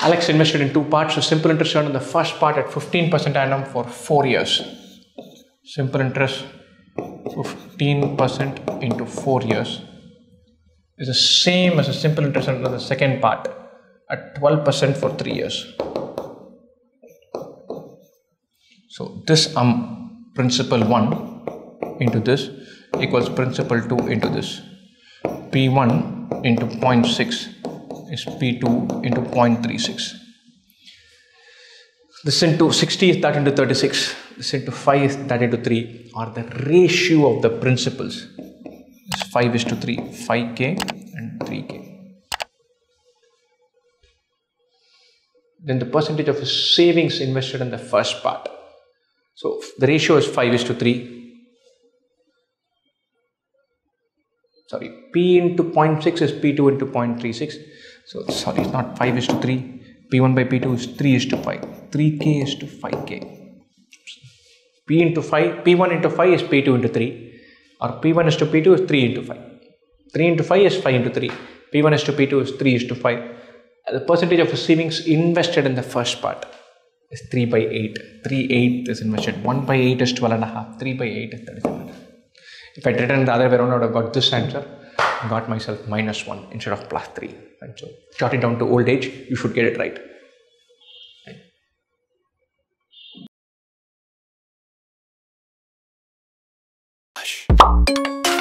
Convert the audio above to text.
Alex invested in two parts. So simple interest earned in the first part at 15% annum for four years. Simple interest 15% into four years is the same as a simple interest earned in the second part at 12% for three years. So this um principal 1 into this equals principal 2 into this. P1 into 0.6 is P2 into 0.36. This into 60 is that into 36. This into 5 is that into 3 or the ratio of the principals Is 5 is to 3, 5k and 3k. Then the percentage of savings invested in the first part. So the ratio is 5 is to 3. Sorry, P into 0.6 is P2 into 0.36. So sorry, it's not 5 is to 3. P1 by P2 is 3 is to 5. 3K is to 5K. P into 5, P1 into 5 is P2 into 3. Or P1 is to P2 is 3 into 5. 3 into 5 is 5 into 3. P1 is to P2 is 3 is to 5. Uh, the percentage of savings invested in the first part is 3 by 8. 3 8 is invested. 1 by 8 is 12 and a half. 3 by 8 is 37. If I had written the other way around, I would have got this answer. Got myself minus 1 instead of plus 3. Right? So jot it down to old age, you should get it right. right.